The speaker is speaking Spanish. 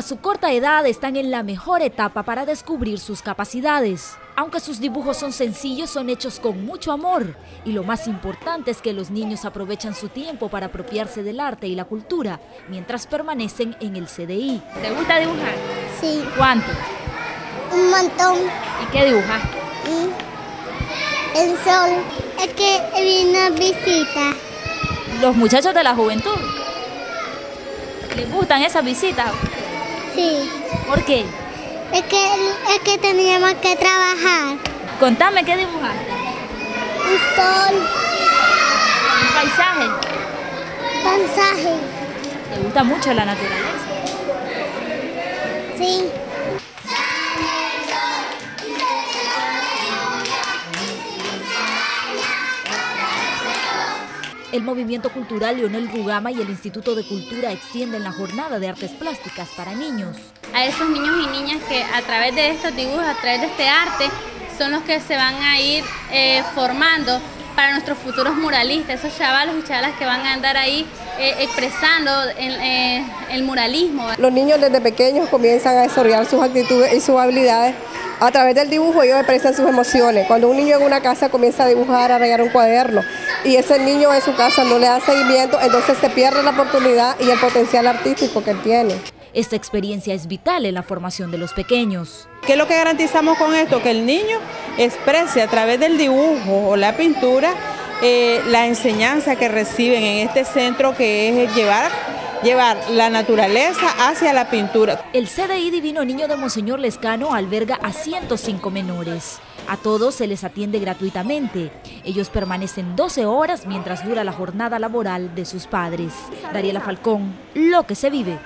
A su corta edad están en la mejor etapa para descubrir sus capacidades. Aunque sus dibujos son sencillos, son hechos con mucho amor. Y lo más importante es que los niños aprovechan su tiempo para apropiarse del arte y la cultura mientras permanecen en el CDI. ¿Te gusta dibujar? Sí, ¿Cuánto? un montón. ¿Y qué dibujas? Y el sol. Es que vino visita. Los muchachos de la juventud. ¿Les gustan esas visitas? Sí. ¿Por qué? Es que, es que teníamos que trabajar. Contame qué dibujaste. Un sol, Un paisaje. paisaje. ¿Te gusta mucho la naturaleza? Sí. El movimiento cultural Leonel Rugama y el Instituto de Cultura extienden la jornada de artes plásticas para niños. a esos niños y niñas que a través de estos dibujos, a través de este arte, son los que se van a ir eh, formando para nuestros futuros muralistas, esos chavalos y chavalas que van a andar ahí eh, expresando el, eh, el muralismo. Los niños desde pequeños comienzan a desarrollar sus actitudes y sus habilidades. A través del dibujo ellos expresan sus emociones. Cuando un niño en una casa comienza a dibujar, a rayar un cuaderno y ese niño en su casa no le da seguimiento, entonces se pierde la oportunidad y el potencial artístico que él tiene. Esta experiencia es vital en la formación de los pequeños. ¿Qué es lo que garantizamos con esto? Que el niño exprese a través del dibujo o la pintura eh, la enseñanza que reciben en este centro que es llevar, llevar la naturaleza hacia la pintura. El CDI Divino Niño de Monseñor Lescano alberga a 105 menores. A todos se les atiende gratuitamente. Ellos permanecen 12 horas mientras dura la jornada laboral de sus padres. Dariela Falcón, lo que se vive.